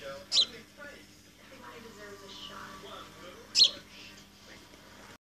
show.